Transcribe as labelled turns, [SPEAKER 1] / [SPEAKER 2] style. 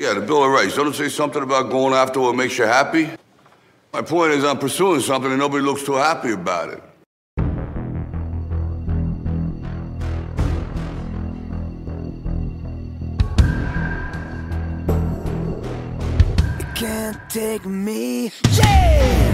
[SPEAKER 1] Yeah, the Bill of Rights, don't it say something about going after what makes you happy? My point is I'm pursuing something and nobody looks too happy about it.
[SPEAKER 2] can't take me. Yeah!